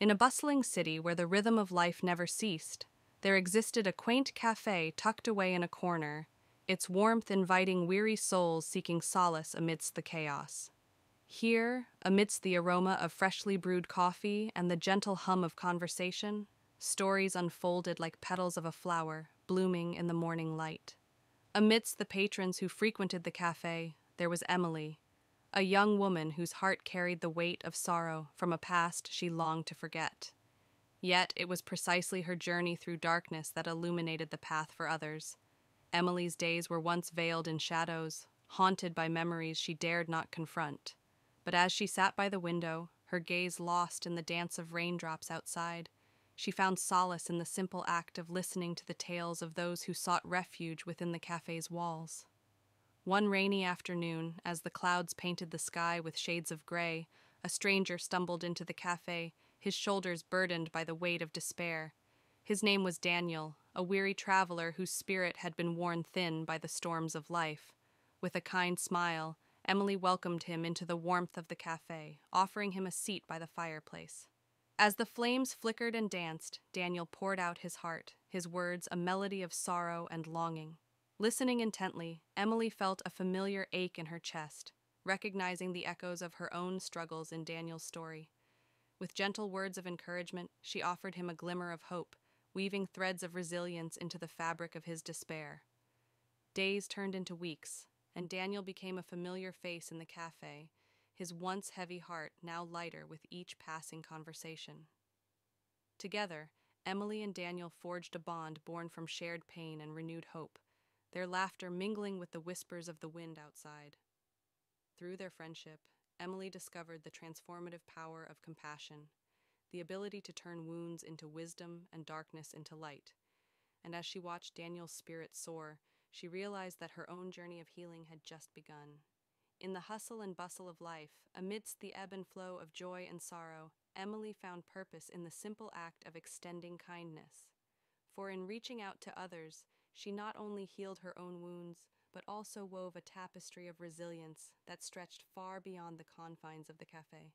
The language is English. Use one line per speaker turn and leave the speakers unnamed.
In a bustling city where the rhythm of life never ceased, there existed a quaint cafe tucked away in a corner, its warmth inviting weary souls seeking solace amidst the chaos. Here, amidst the aroma of freshly brewed coffee and the gentle hum of conversation, stories unfolded like petals of a flower blooming in the morning light. Amidst the patrons who frequented the cafe, there was Emily, a young woman whose heart carried the weight of sorrow from a past she longed to forget. Yet it was precisely her journey through darkness that illuminated the path for others. Emily's days were once veiled in shadows, haunted by memories she dared not confront. But as she sat by the window, her gaze lost in the dance of raindrops outside, she found solace in the simple act of listening to the tales of those who sought refuge within the cafe's walls. One rainy afternoon, as the clouds painted the sky with shades of gray, a stranger stumbled into the cafe, his shoulders burdened by the weight of despair. His name was Daniel, a weary traveler whose spirit had been worn thin by the storms of life. With a kind smile, Emily welcomed him into the warmth of the cafe, offering him a seat by the fireplace. As the flames flickered and danced, Daniel poured out his heart, his words a melody of sorrow and longing. Listening intently, Emily felt a familiar ache in her chest, recognizing the echoes of her own struggles in Daniel's story. With gentle words of encouragement, she offered him a glimmer of hope, weaving threads of resilience into the fabric of his despair. Days turned into weeks, and Daniel became a familiar face in the cafe, his once heavy heart now lighter with each passing conversation. Together, Emily and Daniel forged a bond born from shared pain and renewed hope their laughter mingling with the whispers of the wind outside. Through their friendship, Emily discovered the transformative power of compassion, the ability to turn wounds into wisdom and darkness into light. And as she watched Daniel's spirit soar, she realized that her own journey of healing had just begun. In the hustle and bustle of life, amidst the ebb and flow of joy and sorrow, Emily found purpose in the simple act of extending kindness. For in reaching out to others, she not only healed her own wounds, but also wove a tapestry of resilience that stretched far beyond the confines of the cafe.